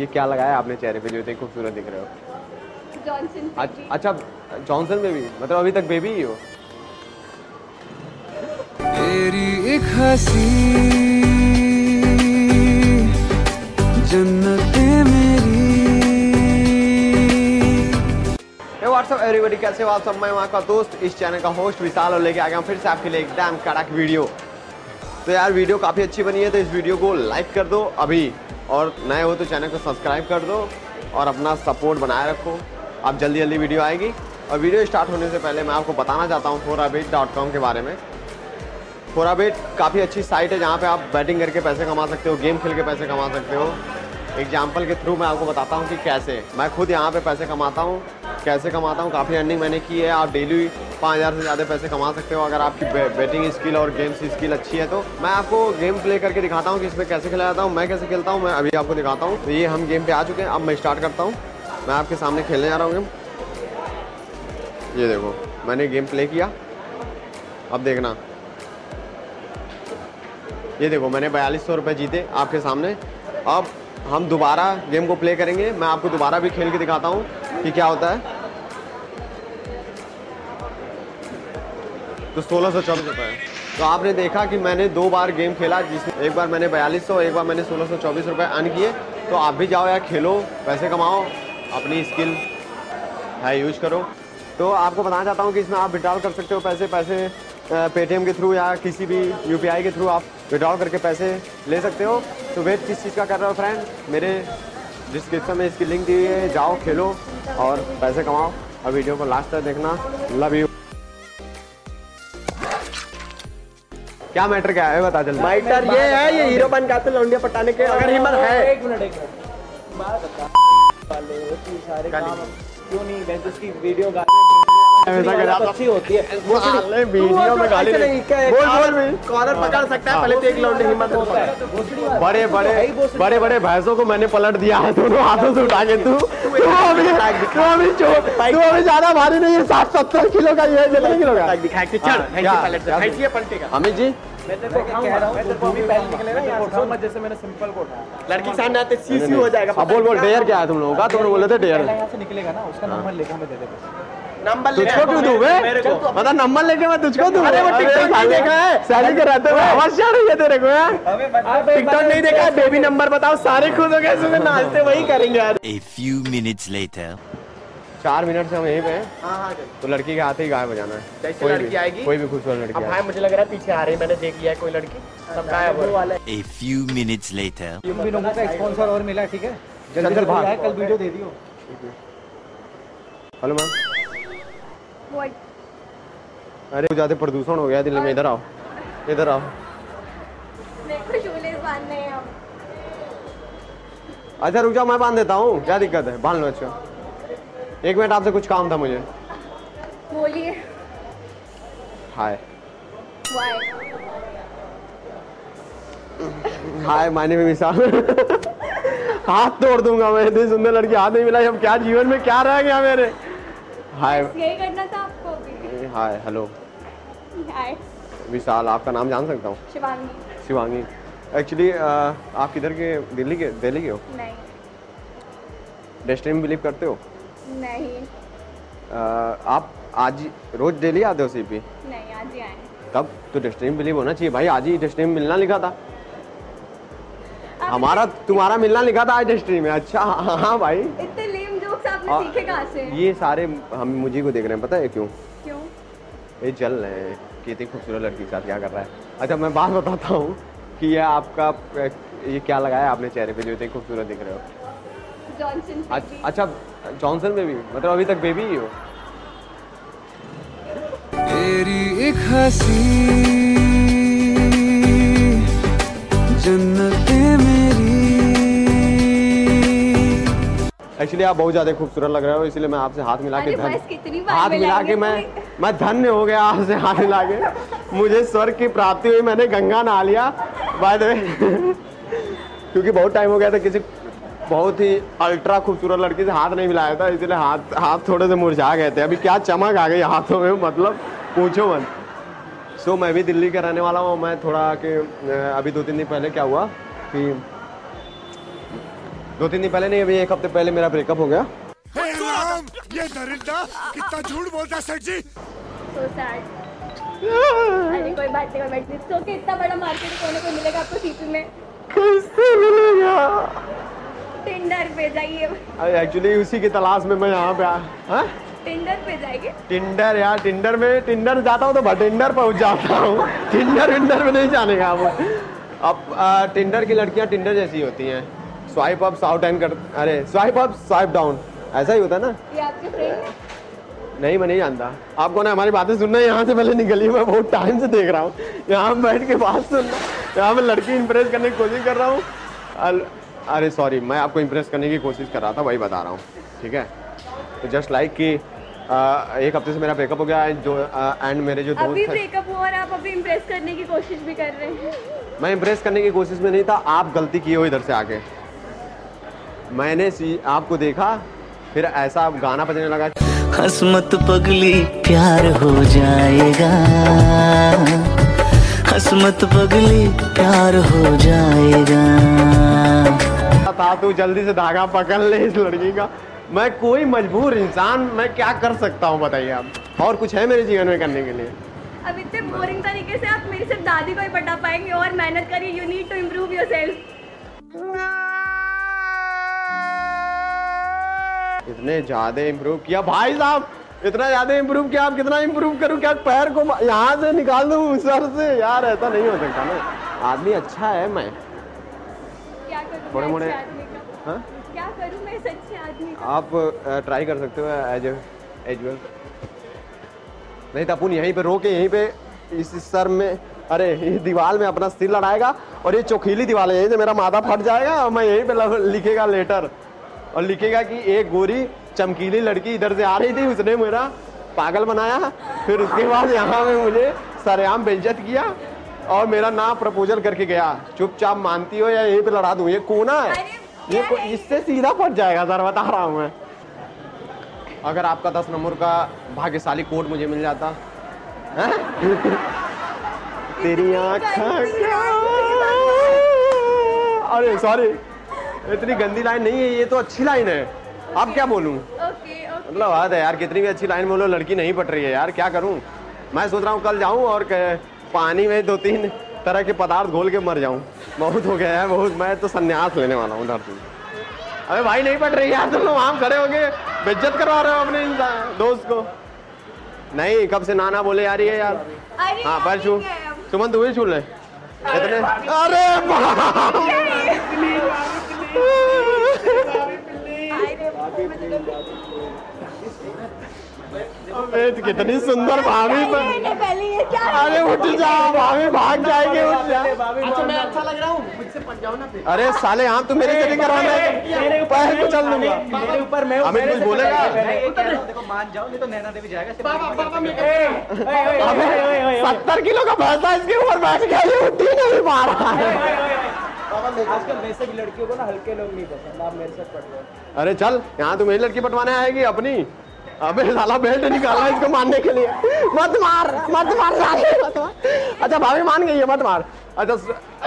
ये क्या लगाया आपने चेहरे पे जो इतनी खूबसूरत दिख रहे हो? जॉनसन अच्छा अच्छा जॉनसन बेबी मतलब अभी तक बेबी ही हो? तेरी एक हँसी जन्नते मेरी। हे व्हाट्सअप एवरीबॉडी कैसे हो आप सब? मैं वहाँ का दोस्त इस चैनल का होस्ट विशाल और लेके आ गया हूँ फिर से आपके लिए एकदम कड़क वीडियो तो यार वीडियो काफ़ी अच्छी बनी है तो इस वीडियो को लाइक कर दो अभी। और नए हो तो चैनल को सब्सक्राइब कर दो और अपना सपोर्ट बनाए रखो। अब जल्दी जल्दी वीडियो आएगी। और वीडियो स्टार्ट होने से पहले मैं आपको बताना चाहता हूँ फोराबेट डॉट कॉम के बारे में। फोराबेट काफ़ी अच्छी साइट है जहाँ पे आप बैटिंग करके पैसे कमा सकते हो, गेम खेल के पैसे कमा सकते हो। एग्ज़ाम्पल के थ्रू मैं आपको बताता हूँ कि कैसे। मैं खुद यहाँ पे पैसे कमाता हूँ, कैसे कमाता हूँ, काफ़ी अर्निंग मैंने की है। आप डेली पाँच हज़ार से ज़्यादा पैसे कमा सकते हो अगर आपकी बैटिंग स्किल और गेम्स स्किल अच्छी है तो। मैं आपको गेम प्ले करके दिखाता हूँ कि इसमें कैसे खेला जाता हूँ, मैं कैसे खेलता हूँ, मैं अभी आपको दिखाता हूँ। तो ये हम गेम पे आ चुके हैं, अब मैं स्टार्ट करता हूँ। मैं आपके सामने खेलने जा रहा हूँ गेम। ये देखो, मैंने गेम प्ले किया। अब देखना। ये देखो, मैंने बयालीस सौ रुपये जीते आपके सामने। अब हम दोबारा गेम को प्ले करेंगे। मैं आपको दोबारा भी खेल के दिखाता हूँ कि क्या होता है। तो सोलह सौ चौबीस रुपये तो आपने देखा कि मैंने दो बार गेम खेला जिसमें एक बार मैंने बयालीस सौ, एक बार मैंने सोलह सौ चौबीस रुपये अर्न किए। तो आप भी जाओ यार खेलो, पैसे कमाओ, अपनी स्किल है यूज़ करो। तो आपको बताना चाहता हूँ कि इसमें आप विड्रॉल कर सकते हो पैसे पैसे पेटीएम के थ्रू या किसी भी यूपीआई के थ्रू आप विड्रॉल करके पैसे ले सकते हो। तो वेट किस चीज़ का कर रहे हो फ्रेंड मेरे डिस्क्रिप्शन में इसकी लिंक दी है। जाओ, खेलो और पैसे कमाओ। और वीडियो को लास्ट तक देखना। लव यू क्या मैटर क्या है? बता जल्दी। मैटर ये है ये हीरो बन जाते लौंडिया पटाने के अगर हिम्मत है। एक मिनट एक मिनट। बात बता सारे काम क्यों नहीं मैं तो उसकी वीडियो गा ऐसा कर रहा था। अच्छी होती है वो वीडियो में गाली ऐसे नहीं। क्या है, बोल बोल भी कॉलर पकड़ सकता है पहले तो एक लौंडे हिम्मत होता है। है। बड़े बड़े बड़े बड़े भैंसों को मैंने पलट दिया है दोनों हाथों से उठा के। तू तू अभी तू अभी तू अभी ज़्यादा भारी नहीं है साठ सत्तर किलो का ये है, कितने किलो का? कि चल हाँ, पलटेगा अमित जी? मैं तेरे को कह रहा हूँ मैं तेरे अभी पहले निकले ना यहाँ से मत जैसे मैंने सिंपल को उठाया लड़की के सामने आते सी सी हो जाएगा अब बोल बोल डेयर क्या है तुम लोगों का? तुम लोग बोले थे डेयर पहले यहाँ से निकलेगा ना उसका नंबर लेकर हमें दे दे बस। नंबर तुझको क्यों दूँ बे मतलब नंबर लेके मैं तुझको दूँ? अरे वो टिकटॉक नहीं देखा है। सैली के रहते हुए आवाज़ क्या रही है तेरे को यार टिकटॉक नहीं देखा है बेबी नंबर बताओ सारे खुद हो गए इसमें नाचते वही करेंगे यार A few minutes later. चार मिनट से हम यहीं पे हैं। हाँ हाँ तो लड़की के हाथ ही गायब हो जाना है। कोई लड़की भी- आएगी, कोई भी खूबसूरत लड़की भाई मुझे लग रहा है पीछे आ रही है मैंने देख लिया है कोई लड़की। सब गायब हो वाला A few minutes later. तुम भी लोगों का स्पॉन्सर और मिला ठीक है? जल्दी भाग। कल वीडियो दे दियो। Hello ma'am. अरे ज़्यादा प्रदूषण हो गया दिल्ली में इधर आओ इधर आओ। हैं अच्छा रुक जाओ मैं बाँध देता हूँ क्या दिक्कत है? बाँध लो अच्छा। एक मिनट आपसे कुछ काम था मुझे। बोलिए। हाय हाय मायने में विशाल हाथ तोड़ दूँगा मैं इतनी सुंदर लड़की हाथ नहीं मिला अब क्या जीवन में क्या रह गया मेरे? हाय यही करना था। हाय हेलो हाय विशाल आपका नाम जान सकता हूँ? शिवांगी शिवांगी एक्चुअली आप किधर के दिल्ली के दिल्ली के हो? नहीं। डेस्टिनी में बिलीव करते हो? नहीं। अ, आप आज रोज डेली आते हो सीपी नहीं आज ही आए तब तो डेस्टिनी में बिलीव होना चाहिए। भाई आज ही डेस्टिनी में मिलना लिखा था। हमारा तुम्हारा मिलना लिखा था आज डेस्टिनी में। अच्छा हाँ हाँ भाई। इतने लेम जोक्स आपने सीखे कहाँ से? ये सारे हम मुझे को देख रहे हैं पता है क्यों? क्यों? ये चल रहे हैं कि इतनी खूबसूरत लड़की के साथ क्या कर रहा है। अच्छा मैं बात बताता हूँ कि ये आपका ये क्या लगाया है आपने चेहरे पे जो इतनी खूबसूरत दिख रहे हो? जॉनसन अच्छा- अच्छा जॉनसन बेबी मतलब अभी तक बेबी ही हो? तेरी एक हँसी जन्नते मेरी। एक्चुअली आप बहुत ज़्यादा खूबसूरत लग रहे हो इसलिए मैं आपसे हाथ मिला के हाथ मिला के मैं? मैं धन्य हो गया आपसे हाथ मिला के मुझे स्वर्ग की प्राप्ति हुई, मैंने गंगा नहा लिया। बाय द क्योंकि बहुत टाइम हो गया था, किसी बहुत ही अल्ट्रा खूबसूरत लड़की से हाथ नहीं मिलाया था, इसलिए हाथ हाथ थोड़े से मुरझा गए थे। अभी क्या चमक आ गई हाथों में मतलब पूछो मत। सो मैं भी दिल्ली का रहने वाला हूँ, मैं थोड़ा कि अभी दो तीन दिन पहले क्या हुआ कि, दो तीन दिन पहले नहीं, अभी एक हफ़्ते पहले मेरा ब्रेकअप हो गया। हे राम ये दरिंदा कितना झूठ बोलता है सेठ जी? सो सैड अरे कोई बात नहीं कोई बात नहीं. इतना बड़ा मार्केट कोने को मिलेगा आपको सीपी में? कैसे मिलेगा? टिंडर पे जाइए. एक्चुअली उसी की तलाश में मैं यहाँ पे आया हाँ? टिंडर पे जाएँगे? टिंडर यार टिंडर में टिंडर जाता हूँ तो भटिंडर पहुँच जाता हूँ. टिंडर विंडर में नहीं जाने का वो. अब आ, टिंडर की लड़कियाँ टिंडर जैसी होती हैं. स्वाइप अप साउट एंड कर अरे स्वाइप अप स्वाइप डाउन ऐसा ही होता है ना? ये आपके फ्रेंड नहीं मैं नहीं जानता। आपको ना हमारी बातें सुनना यहाँ से पहले निकली मैं बहुत टाइम से देख रहा हूँ। यहाँ बैठ के बात सुनना यहाँ मैं लड़की इंप्रेस करने की कोशिश कर रहा हूँ। अरे सॉरी मैं आपको इंप्रेस करने की कोशिश कर रहा था वही बता रहा हूँ ठीक है? तो जस्ट लाइक कि आ, एक हफ़्ते से मेरा ब्रेकअप हो गया जो एंड मेरे जो दोस्त ब्रेकअप हुआ और आप अभी इम्प्रेस करने की कोशिश भी कर रहे हैं। मैं इंप्रेस करने की कोशिश में नहीं था आप गलती किए हो इधर से आके। मैंने आपको देखा फिर ऐसा गाना बजने लगा हसमत पगली प्यार हो जाएगा। हसमत पगली प्यार हो जाएगा। था तू जल्दी से धागा पकड़ ले इस लड़की का। मैं कोई मजबूर इंसान मैं क्या कर सकता हूँ बताइए आप? और कुछ है मेरे जीवन में करने के लिए? अब इतने बोरिंग तरीके से आप मेरी सिर्फ़ दादी को ही पटा पाएँगे और मेहनत करिए you need to improve yourself इतने ज़्यादा इम्प्रूव किया। भाई साहब इतना ज़्यादा इम्प्रूव किया आप कितना इम्प्रूव करूँ? क्या पैर को यहाँ से निकाल दूँ? सर से? यार ऐसा नहीं हो सकता ना। आदमी अच्छा है मैं। आदमी का? हाँ? क्या करूँ मैं अच्छे आदमी आप ट्राई कर सकते हो एज एज वेल नहीं तो अपन यहीं पे रोके यहीं पे इस इस सर में अरे ये दीवार में अपना सिर लड़ाएगा और ये चौखीली दीवार है। यहीं से मेरा माथा फट जाएगा और मैं यहीं पे लिखेगा लेटर और लिखेगा कि एक गोरी चमकीली लड़की इधर से आ रही थी उसने मेरा पागल बनाया। फिर उसके बाद यहाँ में मुझे सरेआम बेइज्जत किया और मेरा नाम प्रपोजल करके गया। चुपचाप मानती हो या यहीं पे लड़ा दूँ ये कोना है? ये को- इससे सीधा फट जाएगा सर बता रहा हूँ मैं। अगर आपका दस नंबर का भाग्यशाली कोड मुझे मिल जाता तेरी आँखों अरे सॉरी इतनी गंदी लाइन नहीं है ये तो अच्छी लाइन है। अब क्या बोलूँ? मतलब बात है यार कितनी भी अच्छी लाइन बोलो लड़की नहीं पट रही है यार क्या करूँ? मैं सोच रहा हूँ कल जाऊँ और पानी में दो तीन तरह के पदार्थ घोल के मर जाऊँ। बहुत हो गया है बहुत मैं तो संन्यास लेने वाला हूँ धरती अबे भाई नहीं पट रही यार तुम लोग वहाँ खड़े हो गए बेइज्जत करवा रहे हो अपने दोस्त को। नहीं कब से नाना बोले यार ये यार। हाँ पर छू सुमन तू ही छू ले? इतने अरे कितनी सुंदर भाभी पर मैंने पहले ये क्या अरे उठ जा भाभी भाग जाएँगे उठ जा। अच्छा मैं अच्छा लग रहा हूँ मुझसे पट जाओ ना फिर। अरे साले यहाँ तू मेरे से नहीं करवाना है। पैर को चल दूँगा। मेरे ऊपर मैं अमित कुछ बोलेगा? देखो मान जाओ नहीं तो नैना देवी जाएगा सत्तर किलो का भैंसा इसके ऊपर बैठ गया ये उठ नहीं पा रहा है। आजकल वैसे भी लड़कियों को ना हल्के लोग नहीं पसंद आप मेरे साथ पट रहे अरे चल यहाँ तू मेरी लड़की पटवाने आएगी अपनी। अबे साला बेल्ट निकाला इसको मारने के लिए। मत मार मत मार साले मत मार। अच्छा भाभी मान गई है मत मार। अच्छा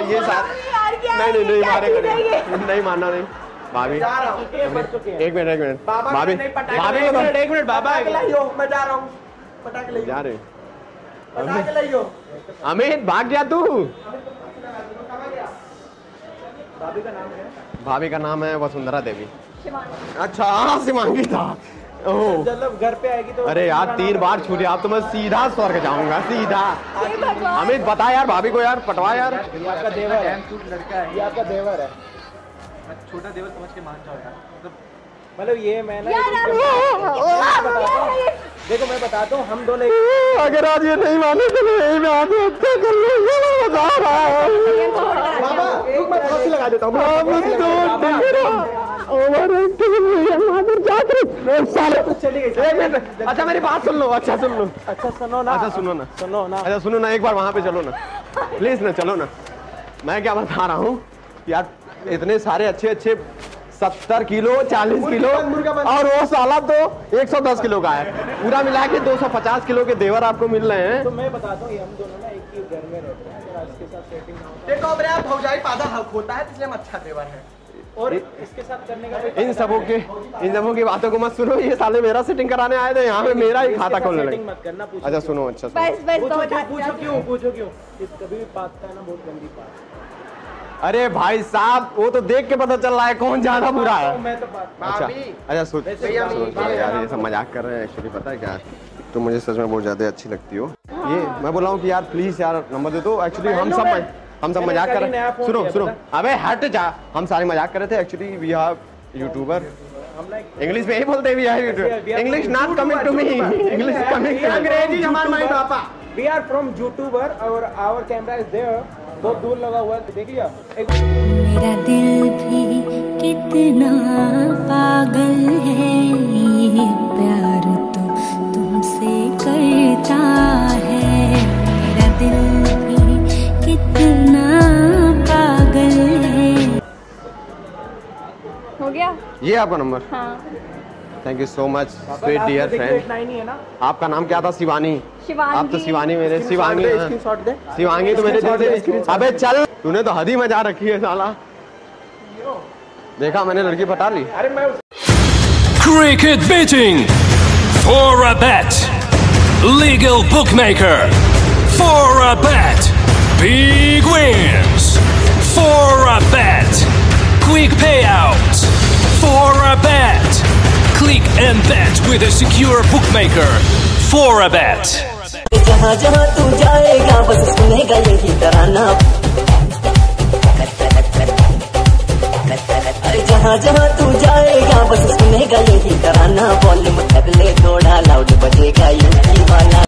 ये क्या नहीं नहीं नहीं क्या मारे? नहीं। मारना नहीं। भाभी। एक मिनट एक मिनट भाभी। भाभी को एक मिनट बाबा। मैं जा रहा हूँ। जा रहे। अमित भाग गया तू। भाभी का नाम है? भाभी का नाम है वसुंधरा देवी। अच्छा हाँ सिमांगी था। ओह। मतलब घर पे आएगी तो अरे यार तीन बार छूटी आप तो मैं सीधा स्वर्ग जाऊँगा सीधा। अमित बता यार भाभी को यार पटवा यार। ये आपका देवर है। ये आपका देवर है। छोटा देवर समझ के मान जाओ यार। मतलब मतलब ये मैं ना हूँ। देखो मैं बताता हूँ हम दोनों अगर आज ये नहीं माने तो मैं यही में आत्महत्या कर लूँगा। जा रहा है बाबा रुक मैं फांसी लगा देता हूँ अच्छा मेरी बात सुन लो अच्छा सुन लो। अच्छा सुनो ना। अच्छा सुनो ना। सुनो ना। अच्छा सुनो ना एक बार वहाँ पे चलो ना। प्लीज़ ना चलो ना। मैं क्या बता रहा हूँ यार इतने सारे अच्छे अच्छे सत्तर किलो चालीस किलो और वो साला तो 110 किलो का है। पूरा मिला के 250 किलो के देवर आपको मिल रहे हैं। तो मैं बताता हूँ ये हम दोनों ना एक ही घर में रहते हैं अगर आज के साथ सेटिंग ना हो। देखो मेरे आप भौजाई पादा हक होता है इसलिए हम अच्छा देवर है। और इसके साथ करने का इन सबों के इन सबों की बातों को मत सुनो ये साले मेरा सेटिंग कराने आए थे यहाँ पे मेरा ही खाता खोलने लगे। मत करना पूछो अच्छा सुनो अच्छा सुनो। पूछो क्यों अच्छा। पूछो क्यों पूछो क्यों। कभी बात का ना बहुत गंदी बात। अरे भाई साहब वो तो देख के पता चल रहा है कौन ज़्यादा बुरा है। मैं तो अच्छा अच्छा भाभी, यार ये सब मज़ाक कर रहे हैं एक्चुअली पता है क्या? तो मुझे सच में बहुत ज़्यादा अच्छी लगती हो। ये मैं बोल रहा हूँ कि यार प्लीज़ यार नंबर दे दो। एक्चुअली हम सब हम सब मज़ाक कर रहे हैं। सुनो सुनो। अबे हट जा। हम सारे मज़ाक कर रहे थे। Actually we have youtuber English में ही बोलते हैं we have youtuber English not coming to me English coming अंग्रेज़ी हमारे माइंड पापा। वी आर फ्रॉम यूट्यूबर और आवर कैमरा इज़ देयर बहुत दूर लगा हुआ है देख लिया एक मेरा दिल भी कितना पागल है ये प्यार तो तुमसे करता है। मेरा दिल भी कितना पागल है। हो गया? ये आपका नंबर? हाँ। Thank you so much sweet dear friend आपका नाम क्या था? शिवानी। आप तो शिवानी मेरे शिवांगी हाँ। स्क्रीनशॉट दे। शिवांगी तो मेरे अबे चल। तूने तो हद ही मज़ा रखी है साला। देखा मैंने लड़की पटा ली। अरे मैं Cricket betting for a bet. Legal bookmaker for a bet. Big wins for a bet. Quick payouts for a bet. Click and bet with a secure bookmaker for a bet. जहाँ जहाँ तू जाएगा बस सुनेगा यही तराना जहाँ जहाँ तू जाएगा बस सुनेगा यही तराना वॉल्यूम तबले थोड़ा लाउड बजेगा यही वाला